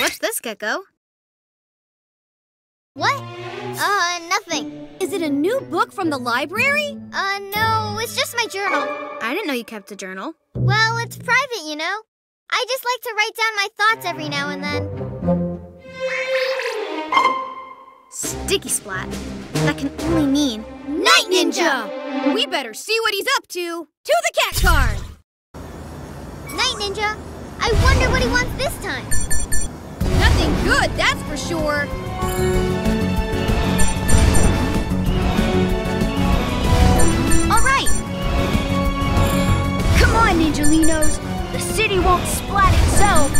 What's this, Gekko? What? Uh, nothing. Is it a new book from the library? Uh, no, it's just my journal. I didn't know you kept a journal. Well, it's private, you know. I just like to write down my thoughts every now and then. Sticky Splat. That can only mean Night Ninja! We better see what he's up to. To the cat card! Night Ninja, I wonder what he wants this time. Nothing good, that's for sure. All right. Come on, Ninjalinos. The city won't splat itself.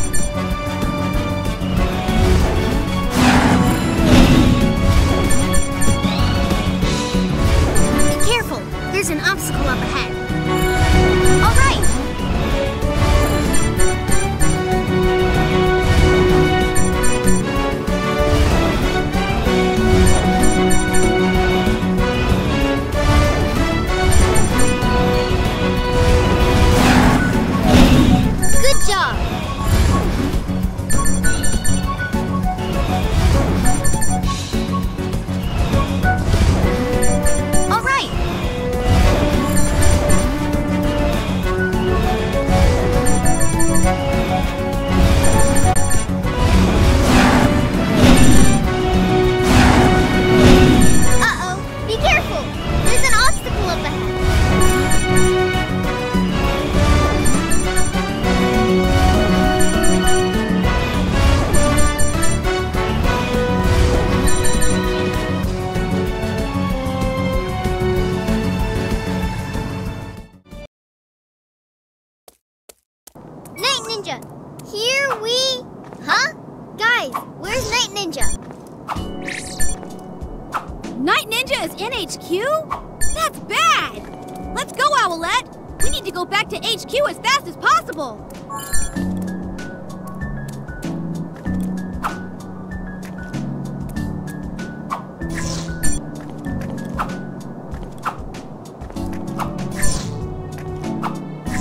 To go back to HQ as fast as possible!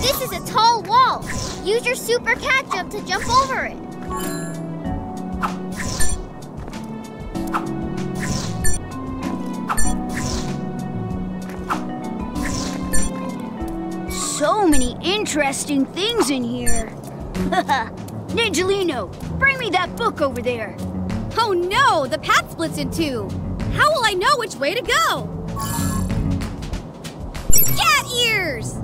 This is a tall wall. Use your super cat jump to jump over it. Interesting things in here. Ninjalino, bring me that book over there. Oh no, the path splits in two! How will I know which way to go? Cat ears!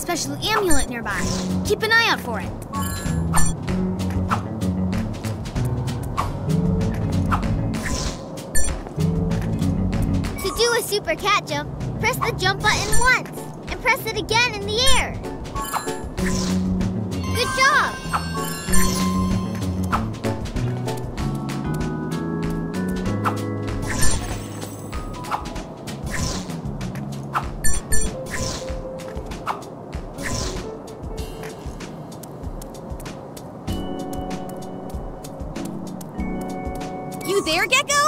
A special amulet nearby. Keep an eye out for it. To do a super cat jump, press the jump button once and press it again in the air. Good job! Gekko?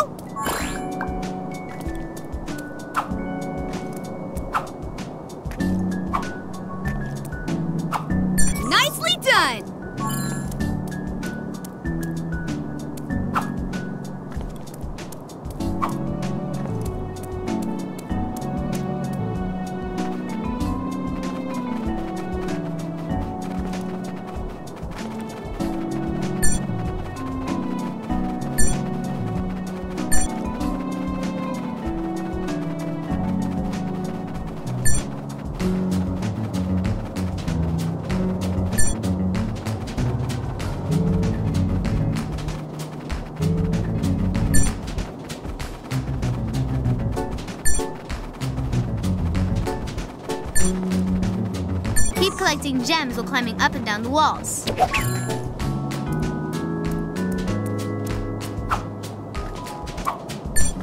Collecting gems while climbing up and down the walls.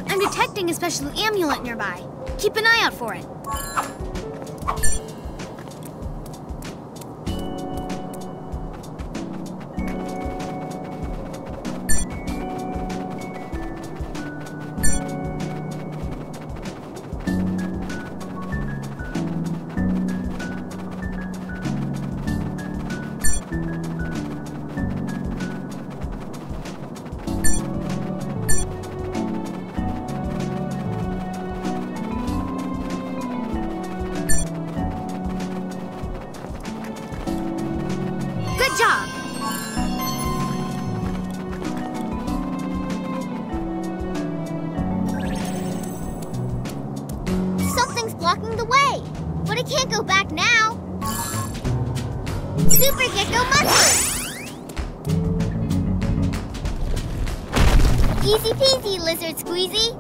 I'm detecting a special amulet nearby. Keep an eye out for it. Good job! Something's blocking the way, but it can't go back now. Super Gekko Mustard! Easy peasy, Lizard Squeezy.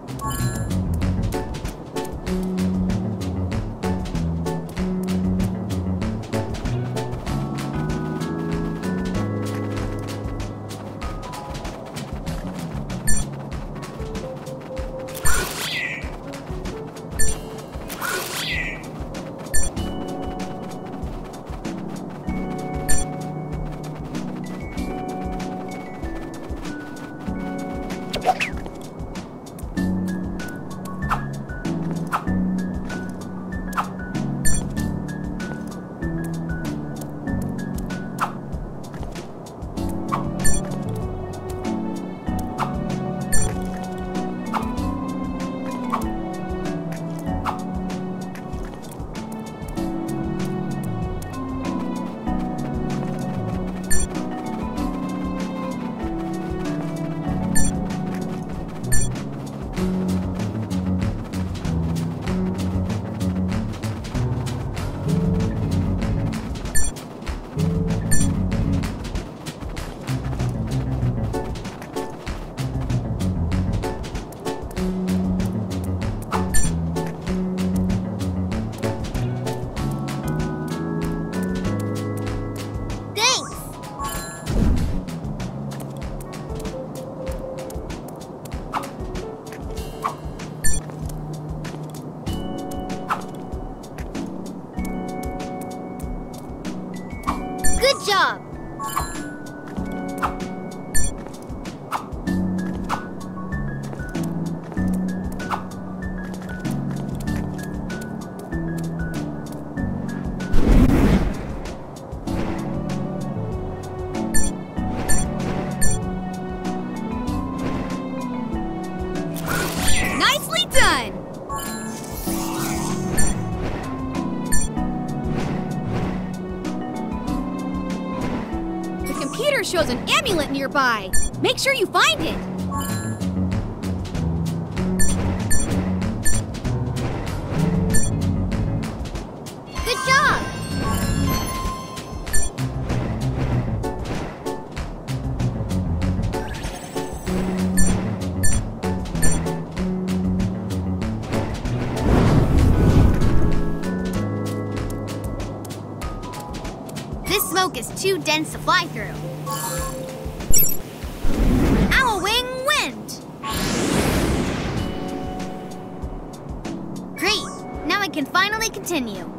Nearby. Make sure you find it. Good job. This smoke is too dense to fly through. Can finally continue.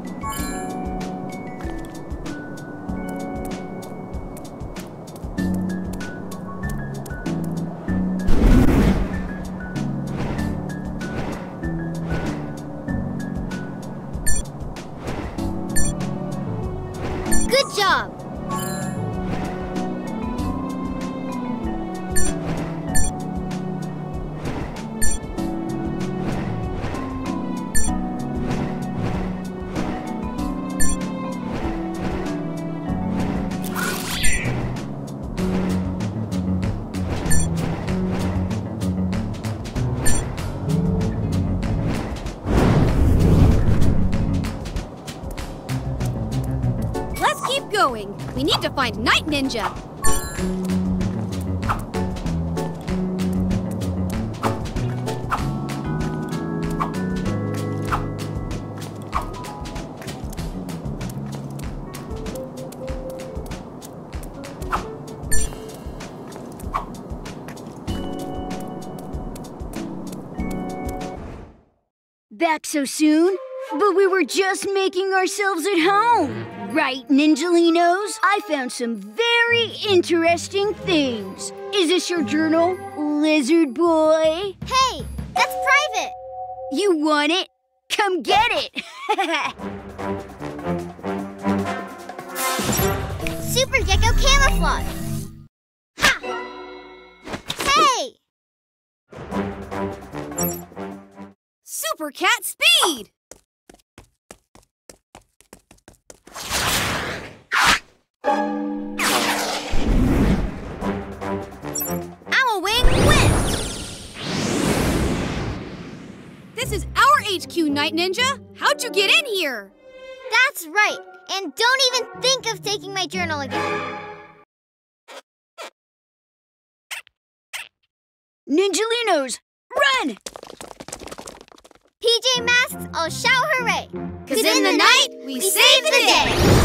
to find Night Ninja. Back so soon? But we were just making ourselves at home. Right, Ninjalinos? I found some very interesting things. Is this your journal, Lizard Boy? Hey, that's private. You want it? Come get it! Super Gekko camouflage. Ha! Hey! Super Cat Speed! Owl Wing wins! This is our HQ, Night Ninja! How'd you get in here? That's right. And don't even think of taking my journal again. Ninjalinos, run! PJ Masks, I'll shout hooray! Cause in the night, we save the day!